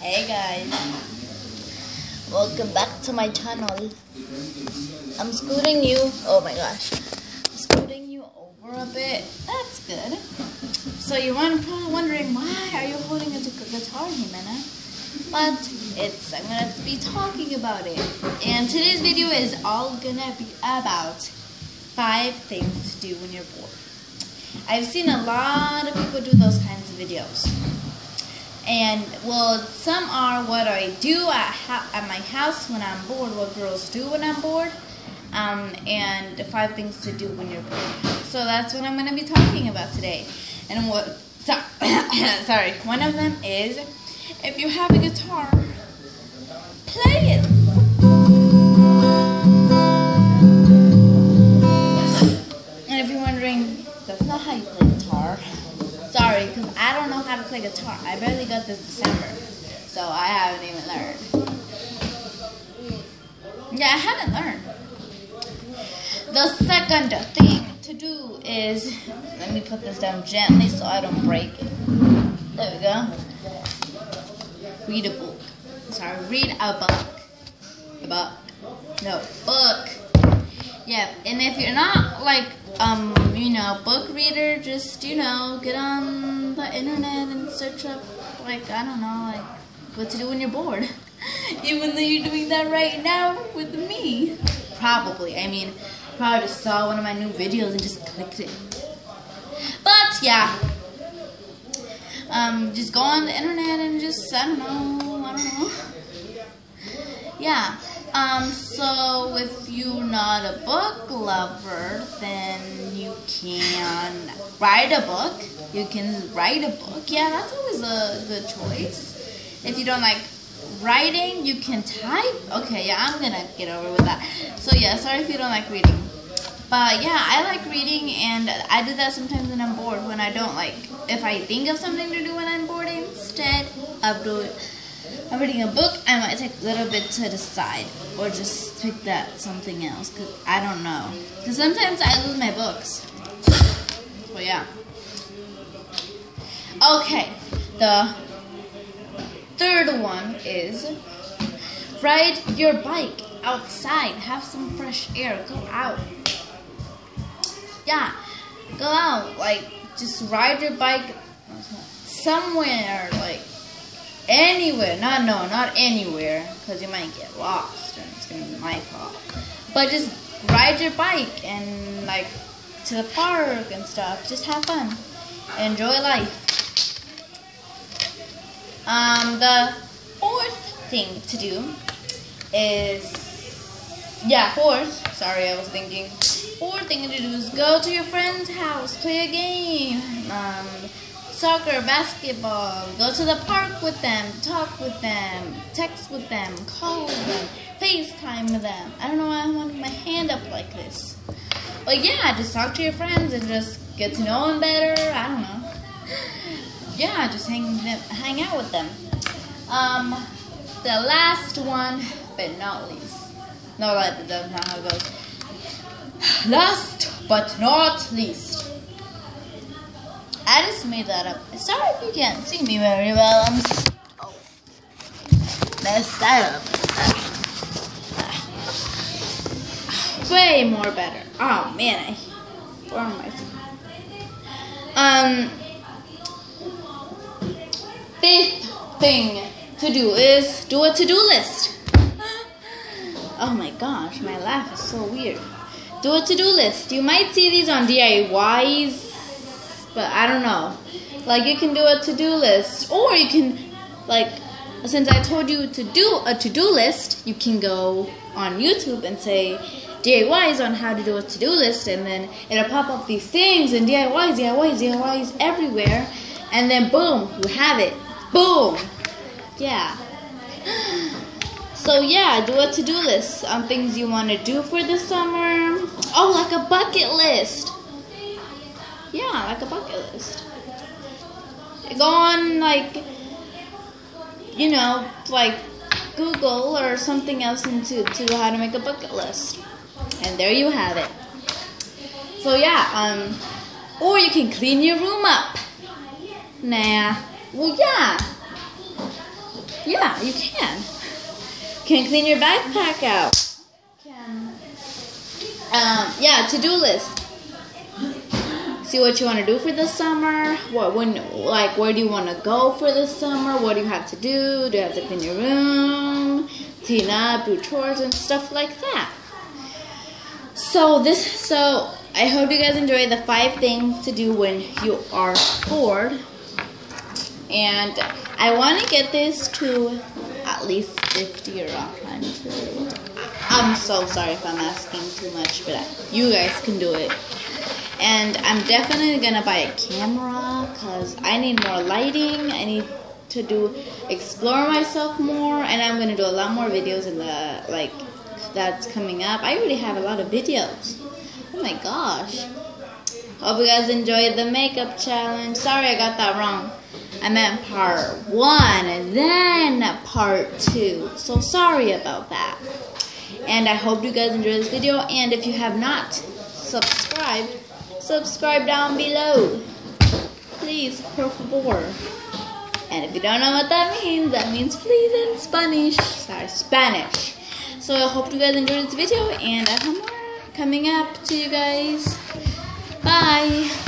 Hey guys, welcome back to my channel. I'm scooting you. Oh my gosh, I'm scooting you over a bit. That's good. So you are probably wondering why are you holding a guitar, Jimena? But it's I'm gonna be talking about it. And today's video is all gonna be about five things to do when you're bored. I've seen a lot of people do those kinds of videos. And well, some are what I do at, at my house when I'm bored, what girls do when I'm bored, um, and five things to do when you're bored. So that's what I'm going to be talking about today. And what, so, sorry, one of them is if you have a guitar, play it. Guitar. I barely got this December, so I haven't even learned. Yeah, I haven't learned. The second thing to do is, let me put this down gently so I don't break it. There we go. Read a book. Sorry, read a book. A book. No, book. Yeah, and if you're not like um, you know, book reader, just you know, get on the internet and search up like I don't know, like what to do when you're bored. Even though you're doing that right now with me. Probably. I mean, probably just saw one of my new videos and just clicked it. But yeah. Um, just go on the internet and just I don't know, I don't know. Yeah. Um, so if you're not a book lover, then you can write a book. You can write a book. Yeah, that's always a good choice. If you don't like writing, you can type. Okay, yeah, I'm gonna get over with that. So yeah, sorry if you don't like reading. But yeah, I like reading and I do that sometimes when I'm bored, when I don't like, if I think of something to do when I'm bored instead of doing I'm reading a book, I might take a little bit to the side or just pick that something else because I don't know. Because sometimes I lose my books. But yeah. Okay, the third one is ride your bike outside, have some fresh air, go out. Yeah, go out, like just ride your bike somewhere, like anywhere. Not no, not anywhere, because you might get lost and it's gonna be my fault. But just ride your bike and like to the park and stuff. Just have fun. Enjoy life. Um, the fourth thing to do is yeah, fourth. Sorry, I was thinking. Fourth thing to do is go to your friend's house, play a game. Um, soccer, basketball, go to the park with them, talk with them, text with them, call them, FaceTime with them. I don't know why I'm holding my hand up like this. But yeah, just talk to your friends and just get to know them better. I don't know. Yeah, just hang them, hang out with them. Um, the last one, but not least. No, that's not how it goes. Last but not least I just made that up. Sorry if you can't see me very well. I'm oh, messed that up. Way more better. Oh man, I where am I? Um, fifth thing to do is do a to-do list. Oh my gosh, my laugh is so weird. Do a to-do list. You might see these on DIYs but I don't know. Like you can do a to-do list, or you can, like, since I told you to do a to-do list, you can go on YouTube and say DIYs on how to do a to-do list, and then it'll pop up these things and DIYs, DIYs, DIYs everywhere, and then boom, you have it. Boom. Yeah. So yeah, do a to-do list on things you want to do for the summer. Oh, like a bucket list. Yeah, like a bucket list. Go on, like, you know, like Google or something else into to how to make a bucket list. And there you have it. So yeah, um, or you can clean your room up. Nah, well yeah. Yeah, you can. Can clean your backpack out. Can. Um, yeah, to-do list. See what you want to do for the summer. What when like where do you want to go for the summer? What do you have to do? Do you have to clean your room, clean up, do chores and stuff like that. So this so I hope you guys enjoy the five things to do when you are bored. And I want to get this to at least 50 or 100. I'm so sorry if I'm asking too much, but you guys can do it. And I'm definitely gonna buy a camera because I need more lighting. I need to do explore myself more, and I'm gonna do a lot more videos in the like that's coming up. I already have a lot of videos. Oh my gosh. Hope you guys enjoyed the makeup challenge. Sorry I got that wrong. I meant part one and then part two. So sorry about that. And I hope you guys enjoyed this video. And if you have not subscribed, subscribe down below. Please, por favor. And if you don't know what that means, that means please in Spanish. Sorry, Spanish. So I hope you guys enjoyed this video, and I have more coming up to you guys. Bye.